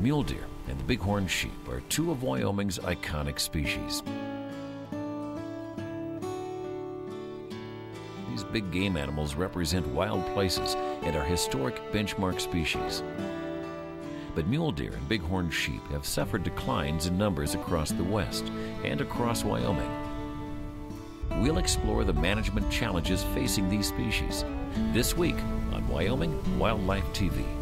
Mule deer and the bighorn sheep are two of Wyoming's iconic species. These big game animals represent wild places and are historic benchmark species. But mule deer and bighorn sheep have suffered declines in numbers across the West and across Wyoming. We'll explore the management challenges facing these species this week on Wyoming Wildlife TV.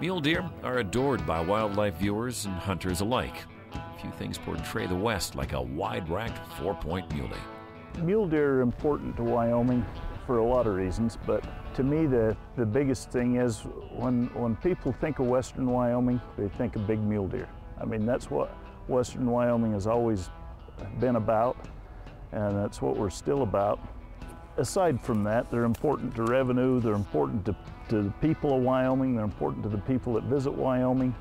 Mule deer are adored by wildlife viewers and hunters alike. Few things portray the West like a wide-racked four-point muley. Mule deer are important to Wyoming for a lot of reasons, but to me the, the biggest thing is when, when people think of Western Wyoming, they think of big mule deer. I mean, that's what Western Wyoming has always been about, and that's what we're still about. Aside from that, they're important to revenue, they're important to, to the people of Wyoming, they're important to the people that visit Wyoming.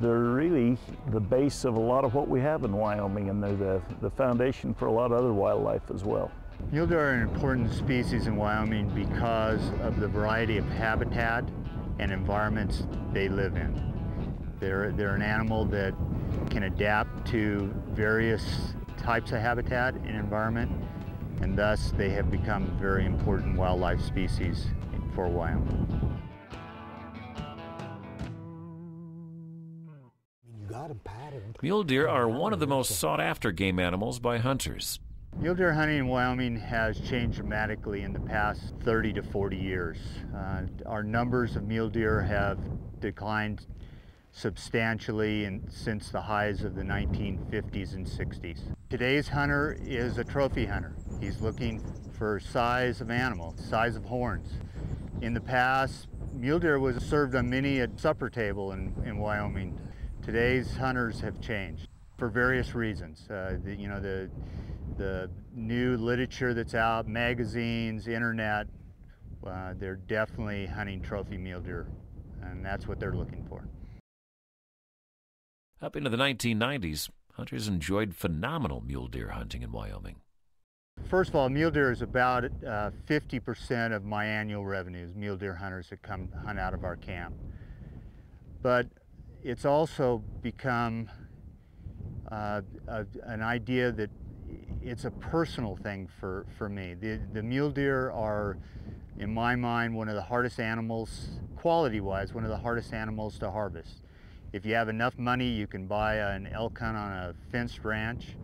They're really the base of a lot of what we have in Wyoming, and they're the, the foundation for a lot of other wildlife as well. Mule deer are an important species in Wyoming because of the variety of habitat and environments they live in. They're, they're an animal that can adapt to various types of habitat and environment, and thus they have become very important wildlife species for Wyoming. Mule deer are one of the most sought-after game animals by hunters. Mule deer hunting in Wyoming has changed dramatically in the past 30 to 40 years. Uh, our numbers of mule deer have declined substantially in, since the highs of the 1950s and 60s. Today's hunter is a trophy hunter. He's looking for size of animal, size of horns. In the past, mule deer was served on many a supper table in, in Wyoming. Today's hunters have changed for various reasons. Uh, the, you know, the, the new literature that's out, magazines, internet, uh, they're definitely hunting trophy mule deer, and that's what they're looking for. Up into the 1990s, hunters enjoyed phenomenal mule deer hunting in Wyoming. First of all, mule deer is about 50% uh, of my annual revenues, mule deer hunters that come hunt out of our camp. But it's also become uh, a, an idea that it's a personal thing for, for me. The, the mule deer are, in my mind, one of the hardest animals, quality-wise, one of the hardest animals to harvest. If you have enough money, you can buy an elk hunt on a fenced ranch,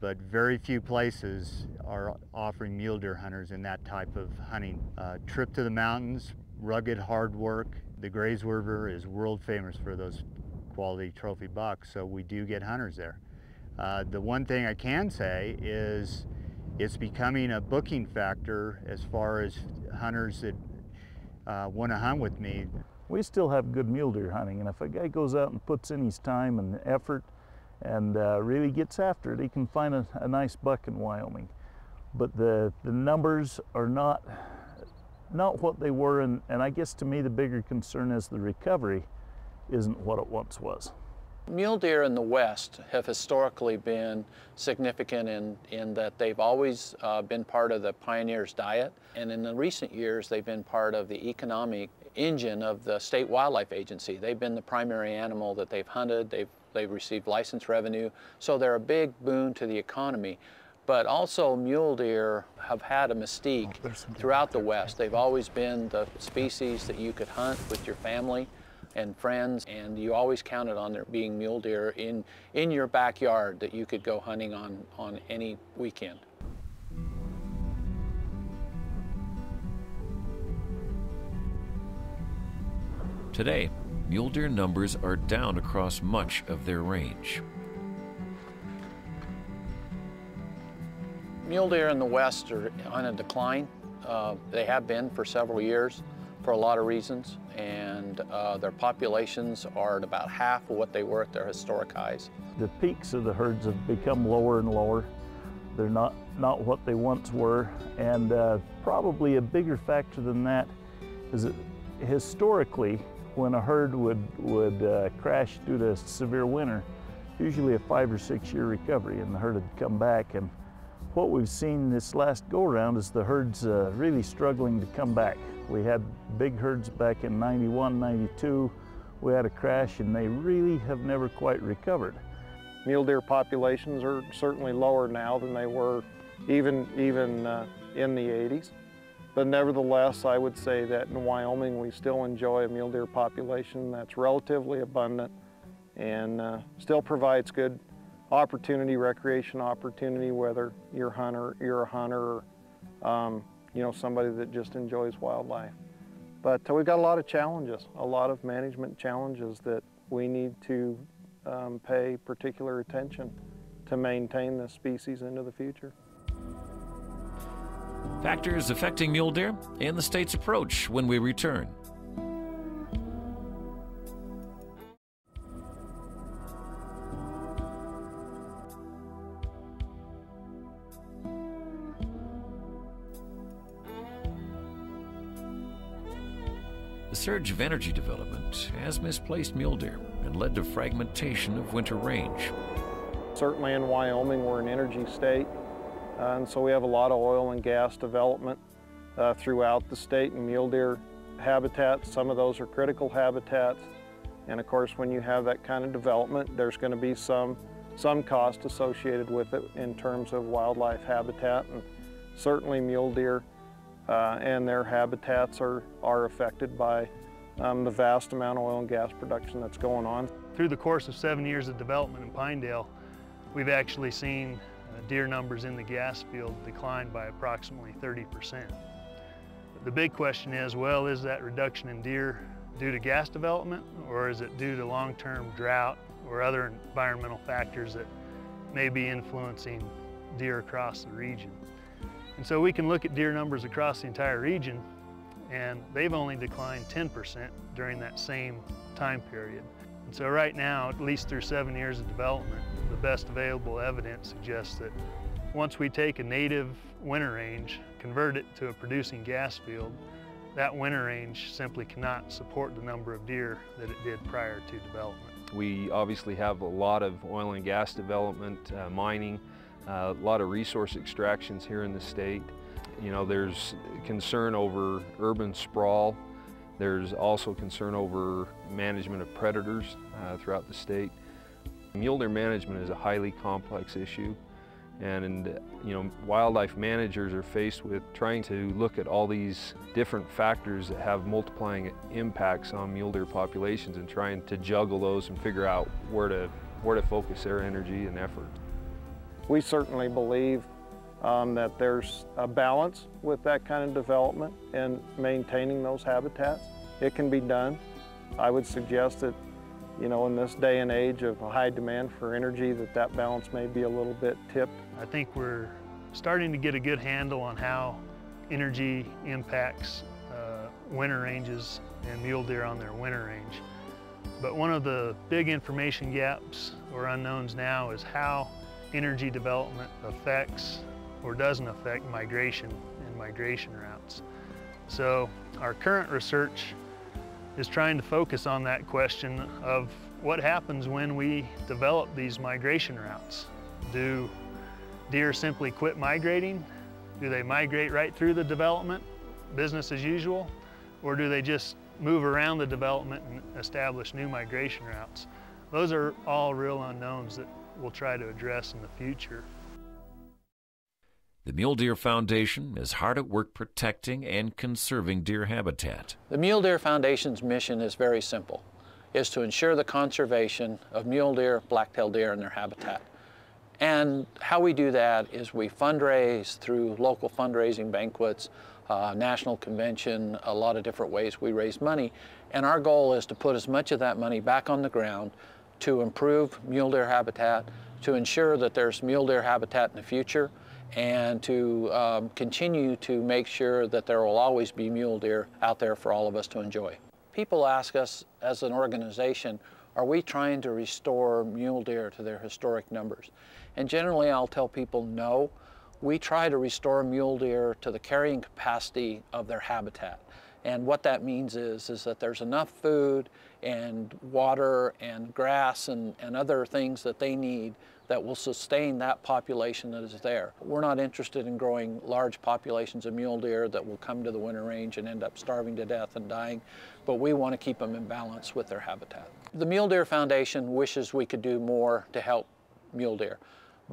but very few places are offering mule deer hunters in that type of hunting. Uh, trip to the mountains, rugged hard work. The Grays River is world famous for those quality trophy bucks, so we do get hunters there. Uh, the one thing I can say is it's becoming a booking factor as far as hunters that uh, want to hunt with me. We still have good mule deer hunting, and if a guy goes out and puts in his time and effort and uh, really gets after it, he can find a, a nice buck in Wyoming. But the, the numbers are not, not what they were, and, and I guess to me the bigger concern is the recovery isn't what it once was. Mule deer in the West have historically been significant in, in that they've always uh, been part of the pioneers' diet, and in the recent years they've been part of the economic engine of the State Wildlife Agency. They've been the primary animal that they've hunted, they've, they've received license revenue, so they're a big boon to the economy. But also mule deer have had a mystique oh, throughout the West. They've always been the species that you could hunt with your family and friends, and you always counted on there being mule deer in, in your backyard that you could go hunting on, on any weekend. Today, mule deer numbers are down across much of their range. Mule deer in the west are on a decline. Uh, they have been for several years. for a lot of reasons, and uh, their populations are at about half of what they were at their historic highs. The peaks of the herds have become lower and lower. They're not, not what they once were, and uh, probably a bigger factor than that is that historically, when a herd would, would uh, crash due to severe winter, usually a five or six year recovery, and the herd would come back. And what we've seen this last go around is the herds uh, really struggling to come back. We had big herds back in 91, 92. We had a crash and they really have never quite recovered. Mule deer populations are certainly lower now than they were even, even uh, in the 80s. But nevertheless, I would say that in Wyoming, we still enjoy a mule deer population that's relatively abundant and uh, still provides good opportunity, recreation opportunity, whether you're hunter, you're a hunter, or um, you know somebody that just enjoys wildlife. But uh, we've got a lot of challenges, a lot of management challenges that we need to um, pay particular attention to maintain the species into the future. Factors affecting mule deer and the state's approach when we return. The surge of energy development has misplaced mule deer and led to fragmentation of winter range. Certainly in Wyoming, we're an energy state, and so we have a lot of oil and gas development uh, throughout the state and mule deer habitats. Some of those are critical habitats. And of course, when you have that kind of development, there's going to be some, some cost associated with it in terms of wildlife habitat. And certainly mule deer uh, and their habitats are, are affected by um, the vast amount of oil and gas production that's going on. Through the course of seven years of development in Pinedale, we've actually seen uh, deer numbers in the gas field declined by approximately 30%. The big question is, well, is that reduction in deer due to gas development or is it due to long-term drought or other environmental factors that may be influencing deer across the region? And so we can look at deer numbers across the entire region and they've only declined 10% during that same time period. And so right now, at least through seven years of development, the best available evidence suggests that once we take a native winter range, convert it to a producing gas field, that winter range simply cannot support the number of deer that it did prior to development. We obviously have a lot of oil and gas development, uh, mining, uh, a lot of resource extractions here in the state. You know, there's concern over urban sprawl. There's also concern over management of predators uh, throughout the state. Mule deer management is a highly complex issue and you know wildlife managers are faced with trying to look at all these different factors that have multiplying impacts on mule deer populations and trying to juggle those and figure out where to where to focus their energy and effort. We certainly believe um, that there's a balance with that kind of development and maintaining those habitats. It can be done. I would suggest that, you know, in this day and age of high demand for energy, that that balance may be a little bit tipped. I think we're starting to get a good handle on how energy impacts uh, winter ranges and mule deer on their winter range. But one of the big information gaps or unknowns now is how energy development affects or doesn't affect migration and migration routes. So our current research is trying to focus on that question of what happens when we develop these migration routes. Do deer simply quit migrating? Do they migrate right through the development, business as usual? Or do they just move around the development and establish new migration routes? Those are all real unknowns that we'll try to address in the future. The Mule Deer Foundation is hard at work protecting and conserving deer habitat. The Mule Deer Foundation's mission is very simple, is to ensure the conservation of mule deer, black-tailed deer, and their habitat. And how we do that is we fundraise through local fundraising banquets, uh, national convention, a lot of different ways we raise money. And our goal is to put as much of that money back on the ground to improve mule deer habitat, to ensure that there's mule deer habitat in the future, and to um, continue to make sure that there will always be mule deer out there for all of us to enjoy. People ask us as an organization, are we trying to restore mule deer to their historic numbers? And generally I'll tell people no. We try to restore mule deer to the carrying capacity of their habitat. And what that means is, is that there's enough food and water and grass and, and other things that they need that will sustain that population that is there. We're not interested in growing large populations of mule deer that will come to the winter range and end up starving to death and dying, but we want to keep them in balance with their habitat. The Mule Deer Foundation wishes we could do more to help mule deer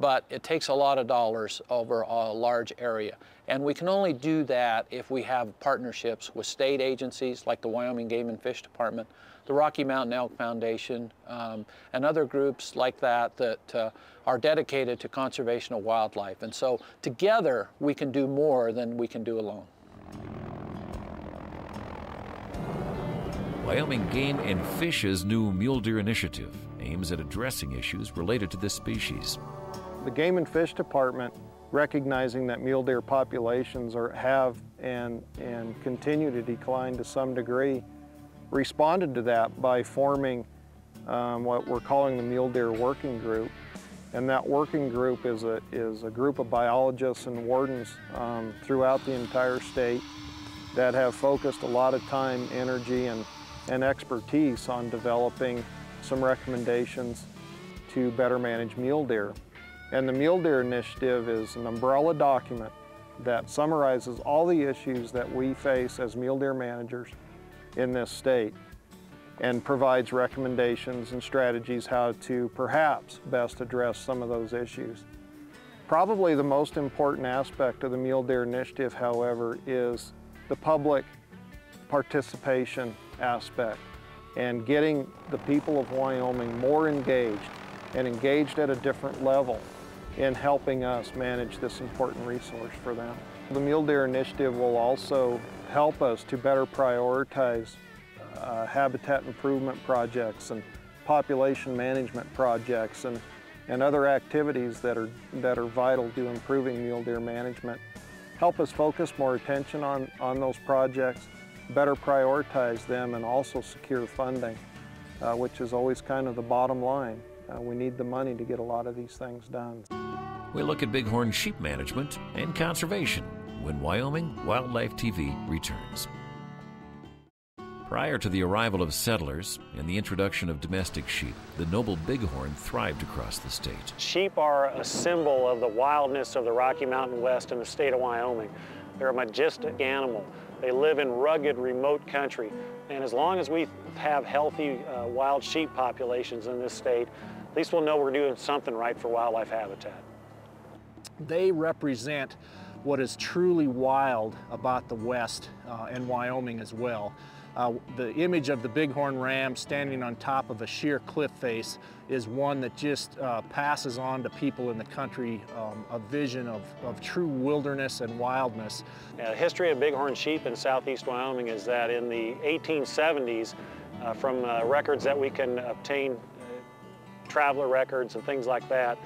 but it takes a lot of dollars over a large area. And we can only do that if we have partnerships with state agencies like the Wyoming Game and Fish Department, the Rocky Mountain Elk Foundation, um, and other groups like that that uh, are dedicated to conservation of wildlife. And so together we can do more than we can do alone. Wyoming Game and Fish's new Mule Deer Initiative aims at addressing issues related to this species. The Game and Fish Department, recognizing that mule deer populations are, have and, and continue to decline to some degree, responded to that by forming um, what we're calling the Mule Deer Working Group. And that working group is a, is a group of biologists and wardens um, throughout the entire state that have focused a lot of time, energy, and, and expertise on developing some recommendations to better manage mule deer. And the Mule Deer Initiative is an umbrella document that summarizes all the issues that we face as mule deer managers in this state and provides recommendations and strategies how to perhaps best address some of those issues. Probably the most important aspect of the Mule Deer Initiative, however, is the public participation aspect and getting the people of Wyoming more engaged and engaged at a different level in helping us manage this important resource for them. The Mule Deer Initiative will also help us to better prioritize uh, habitat improvement projects and population management projects and, and other activities that are, that are vital to improving mule deer management. Help us focus more attention on, on those projects, better prioritize them, and also secure funding, uh, which is always kind of the bottom line. Uh, we need the money to get a lot of these things done. We look at bighorn sheep management and conservation when Wyoming Wildlife TV returns. Prior to the arrival of settlers and the introduction of domestic sheep, the noble bighorn thrived across the state. Sheep are a symbol of the wildness of the Rocky Mountain West and the state of Wyoming. They're a majestic animal. They live in rugged, remote country. And as long as we have healthy uh, wild sheep populations in this state, at least we'll know we're doing something right for wildlife habitat. They represent what is truly wild about the West uh, and Wyoming as well. Uh, the image of the bighorn ram standing on top of a sheer cliff face is one that just uh, passes on to people in the country um, a vision of, of true wilderness and wildness. the history of bighorn sheep in southeast Wyoming is that in the 1870s, uh, from uh, records that we can obtain, uh, traveler records and things like that,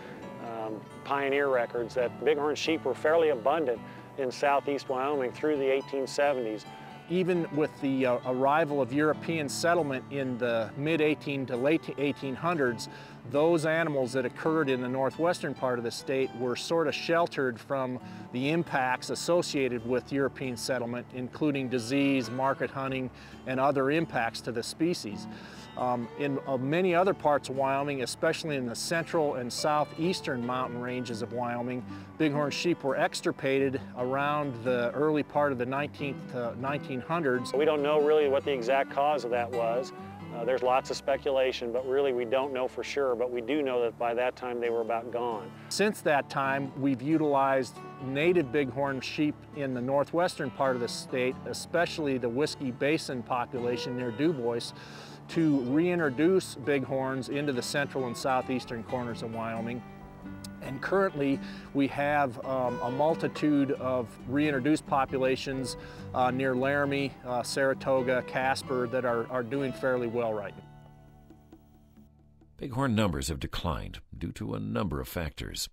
um, pioneer records, that bighorn sheep were fairly abundant in southeast Wyoming through the 1870s even with the uh, arrival of European settlement in the mid-18 to late 1800s, those animals that occurred in the northwestern part of the state were sort of sheltered from the impacts associated with European settlement, including disease, market hunting, and other impacts to the species. Um, in uh, many other parts of Wyoming, especially in the central and southeastern mountain ranges of Wyoming, bighorn sheep were extirpated around the early part of the 19th, uh, 1900s. We don't know really what the exact cause of that was. Uh, there's lots of speculation, but really we don't know for sure, but we do know that by that time they were about gone. Since that time, we've utilized native bighorn sheep in the northwestern part of the state, especially the Whiskey Basin population near Dubois, to reintroduce bighorns into the central and southeastern corners of Wyoming. And currently we have um, a multitude of reintroduced populations uh, near Laramie, uh, Saratoga, Casper that are, are doing fairly well right now. Bighorn numbers have declined due to a number of factors.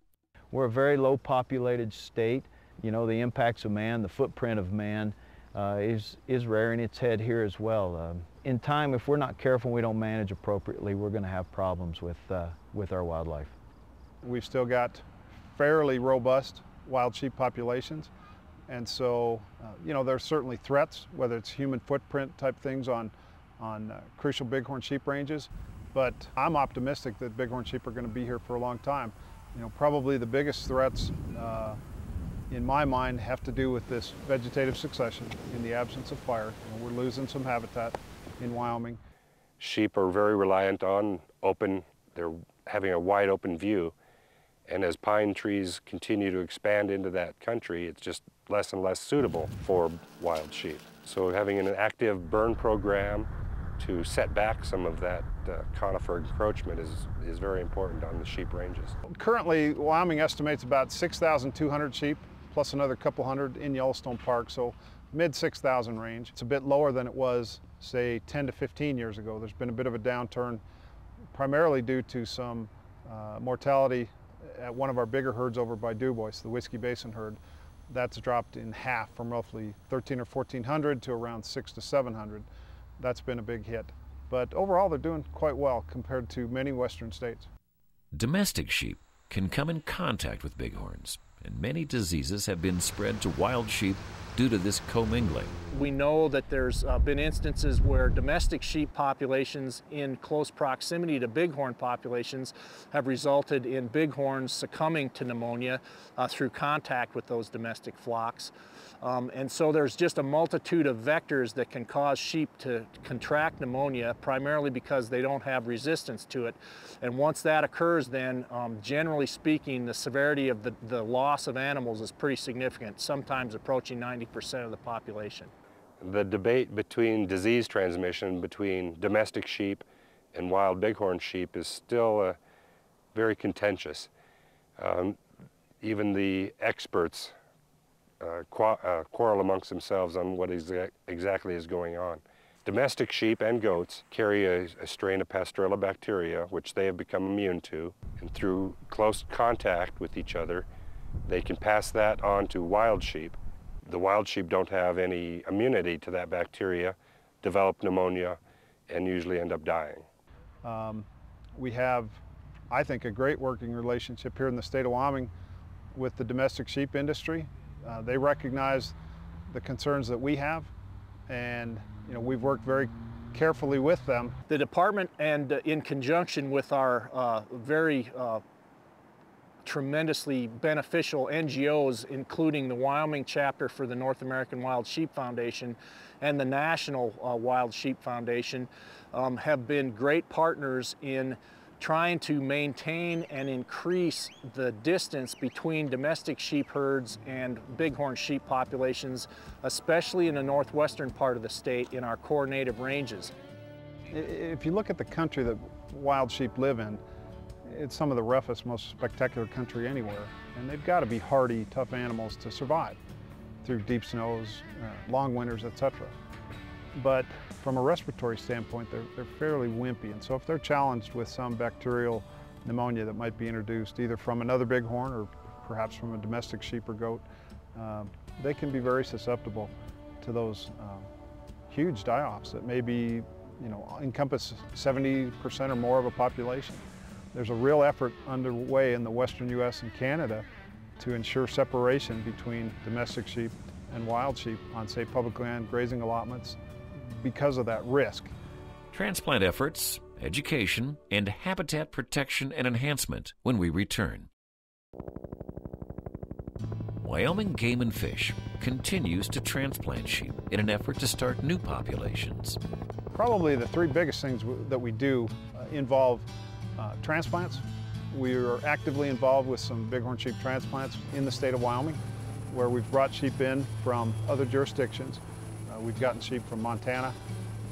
We're a very low populated state. You know, the impacts of man, the footprint of man uh, is, is rearing its head here as well. Um, in time, if we're not careful and we don't manage appropriately, we're going to have problems with, uh, with our wildlife. We've still got fairly robust wild sheep populations. And so, uh, you know, there's certainly threats, whether it's human footprint type things on, on uh, crucial bighorn sheep ranges. But I'm optimistic that bighorn sheep are going to be here for a long time. You know, probably the biggest threats uh, in my mind have to do with this vegetative succession in the absence of fire. You know, we're losing some habitat in Wyoming. Sheep are very reliant on open, they're having a wide open view. And as pine trees continue to expand into that country, it's just less and less suitable for wild sheep. So having an active burn program to set back some of that uh, conifer encroachment is, is very important on the sheep ranges. Currently, Wyoming estimates about 6,200 sheep, plus another couple hundred in Yellowstone Park, so mid 6,000 range. It's a bit lower than it was, say, 10 to 15 years ago. There's been a bit of a downturn, primarily due to some uh, mortality at one of our bigger herds over by Dubois, the Whiskey Basin herd. That's dropped in half from roughly 13 or 1400 to around six to 700. That's been a big hit. But overall, they're doing quite well compared to many western states. Domestic sheep can come in contact with bighorns, and many diseases have been spread to wild sheep due to this commingling. We know that there's uh, been instances where domestic sheep populations in close proximity to bighorn populations have resulted in bighorns succumbing to pneumonia uh, through contact with those domestic flocks. Um, and so there's just a multitude of vectors that can cause sheep to contract pneumonia, primarily because they don't have resistance to it. And once that occurs, then um, generally speaking, the severity of the, the loss of animals is pretty significant, sometimes approaching 90% of the population. The debate between disease transmission between domestic sheep and wild bighorn sheep is still uh, very contentious. Um, even the experts uh, uh, quarrel amongst themselves on what exa exactly is going on. Domestic sheep and goats carry a, a, strain of Pasteurella bacteria, which they have become immune to, and through close contact with each other, they can pass that on to wild sheep. The wild sheep don't have any immunity to that bacteria, develop pneumonia, and usually end up dying. Um, we have, I think, a great working relationship here in the state of Wyoming with the domestic sheep industry uh, they recognize the concerns that we have, and you know we've worked very carefully with them. The department, and uh, in conjunction with our uh, very uh, tremendously beneficial NGOs, including the Wyoming chapter for the North American Wild Sheep Foundation and the National uh, Wild Sheep Foundation, um, have been great partners in trying to maintain and increase the distance between domestic sheep herds and bighorn sheep populations, especially in the northwestern part of the state in our core native ranges. If you look at the country that wild sheep live in, it's some of the roughest, most spectacular country anywhere. And they've got to be hardy, tough animals to survive through deep snows, uh, long winters, etc. But from a respiratory standpoint, they're, they're fairly wimpy. And so if they're challenged with some bacterial pneumonia that might be introduced either from another bighorn or perhaps from a domestic sheep or goat, um, they can be very susceptible to those um, huge die-offs that maybe you know, encompass 70% or more of a population. There's a real effort underway in the western U.S. and Canada to ensure separation between domestic sheep and wild sheep on, say, public land grazing allotments because of that risk. Transplant efforts, education, and habitat protection and enhancement when we return. Wyoming Game and Fish continues to transplant sheep in an effort to start new populations. Probably the three biggest things that we do uh, involve uh, transplants. We are actively involved with some bighorn sheep transplants in the state of Wyoming, where we've brought sheep in from other jurisdictions uh, we've gotten sheep from Montana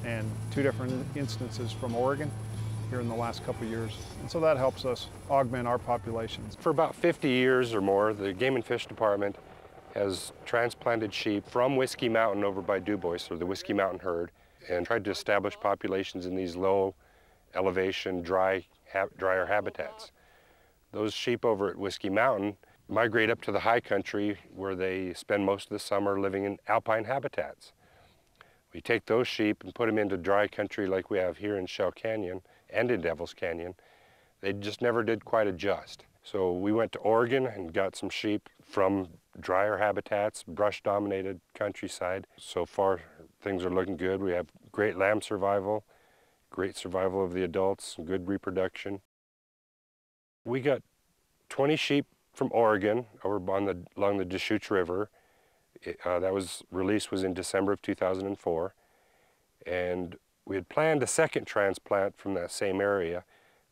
and two different instances from Oregon here in the last couple years. And so that helps us augment our populations. For about 50 years or more, the Game and Fish Department has transplanted sheep from Whiskey Mountain over by Dubois, or the Whiskey Mountain herd, and tried to establish populations in these low elevation, dry, ha drier habitats. Those sheep over at Whiskey Mountain migrate up to the high country where they spend most of the summer living in alpine habitats. We take those sheep and put them into dry country like we have here in Shell Canyon and in Devil's Canyon. They just never did quite adjust. So we went to Oregon and got some sheep from drier habitats, brush-dominated countryside. So far, things are looking good. We have great lamb survival, great survival of the adults, good reproduction. We got 20 sheep from Oregon over on the, along the Deschutes River. It, uh, that was released was in December of 2004. And we had planned a second transplant from that same area,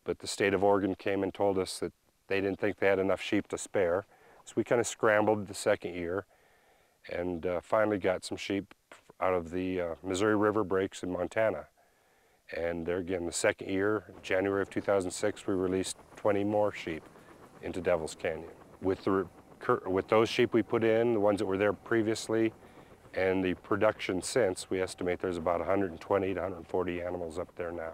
but the state of Oregon came and told us that they didn't think they had enough sheep to spare. So we kind of scrambled the second year and uh, finally got some sheep out of the uh, Missouri River breaks in Montana. And there again, the second year, January of 2006, we released 20 more sheep into Devil's Canyon. With, the, with those sheep we put in, the ones that were there previously, and the production since, we estimate there's about 120 to 140 animals up there now.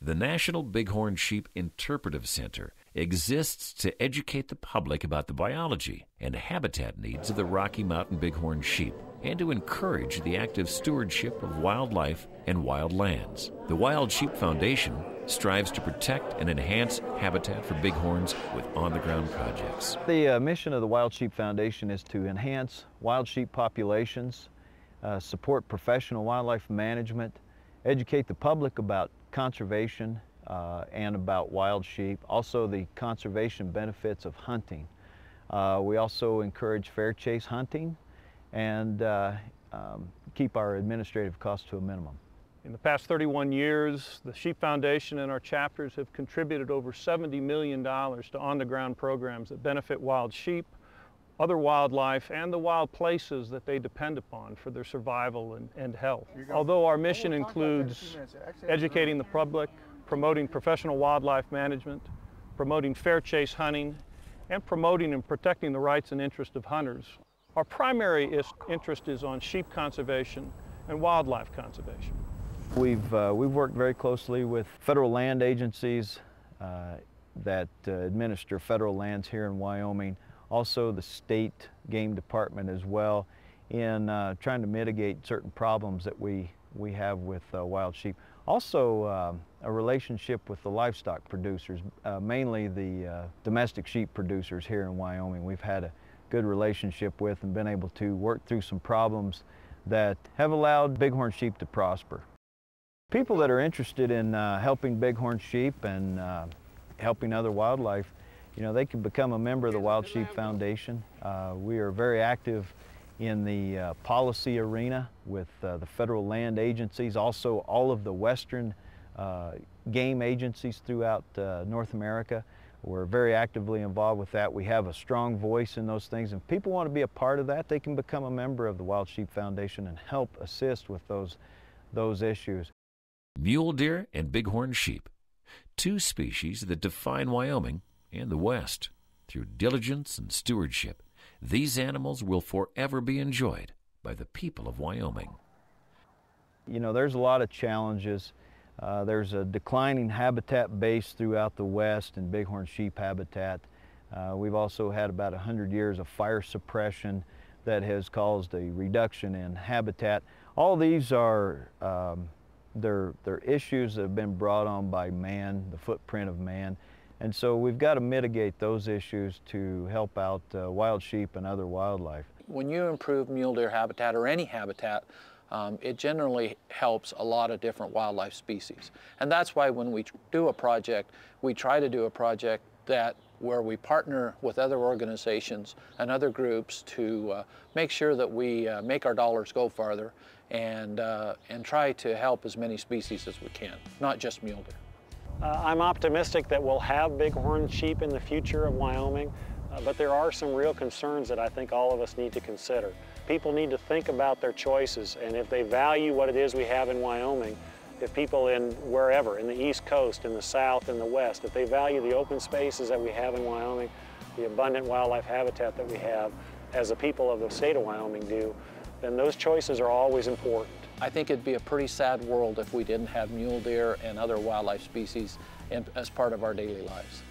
The National Bighorn Sheep Interpretive Center exists to educate the public about the biology and habitat needs of the Rocky Mountain bighorn sheep and to encourage the active stewardship of wildlife and wild lands. The Wild Sheep Foundation strives to protect and enhance habitat for bighorns with on-the-ground projects. The uh, mission of the Wild Sheep Foundation is to enhance wild sheep populations, uh, support professional wildlife management, educate the public about conservation uh, and about wild sheep, also the conservation benefits of hunting. Uh, we also encourage fair chase hunting and uh, um, keep our administrative costs to a minimum. In the past 31 years, the Sheep Foundation and our chapters have contributed over $70 million to on-the-ground programs that benefit wild sheep, other wildlife, and the wild places that they depend upon for their survival and, and health. Although our mission includes educating the public, promoting professional wildlife management, promoting fair chase hunting, and promoting and protecting the rights and interests of hunters, our primary interest is on sheep conservation and wildlife conservation. We've, uh, we've worked very closely with federal land agencies uh, that uh, administer federal lands here in Wyoming, also the state game department as well, in uh, trying to mitigate certain problems that we, we have with uh, wild sheep. Also uh, a relationship with the livestock producers, mainly the domestic sheep producers here in Wyoming. We've had a good relationship with and been able to work through some problems that have allowed bighorn sheep to prosper. People that are interested in uh, helping bighorn sheep and uh, helping other wildlife, you know, they can become a member of the Wild Sheep Foundation. Uh, we are very active in the uh, policy arena with uh, the federal land agencies, also all of the western uh, game agencies throughout North America. We're very actively involved with that. We have a strong voice in those things. If people want to be a part of that, they can become a member of the Wild Sheep Foundation and help assist with those, those issues mule deer and bighorn sheep, two species that define Wyoming and the West. Through diligence and stewardship, these animals will forever be enjoyed by the people of Wyoming. You know, there's a lot of challenges. Uh, there's a declining habitat base throughout the West and bighorn sheep habitat. Uh, we've also had about 100 years of fire suppression that has caused a reduction in habitat. All these are um, they're, they're issues that have been brought on by man, the footprint of man. And so we've got to mitigate those issues to help out uh, wild sheep and other wildlife. When you improve mule deer habitat or any habitat, um, it generally helps a lot of different wildlife species. And that's why when we do a project, we try to do a project that where we partner with other organizations and other groups to uh, make sure that we uh, make our dollars go farther and, uh, and try to help as many species as we can, not just mule deer. Uh, I'm optimistic that we'll have bighorn sheep in the future of Wyoming, uh, but there are some real concerns that I think all of us need to consider. People need to think about their choices, and if they value what it is we have in Wyoming, if people in wherever, in the East Coast, in the South, in the West, if they value the open spaces that we have in Wyoming, the abundant wildlife habitat that we have, as the people of the state of Wyoming do, then those choices are always important. I think it'd be a pretty sad world if we didn't have mule deer and other wildlife species in, as part of our daily lives.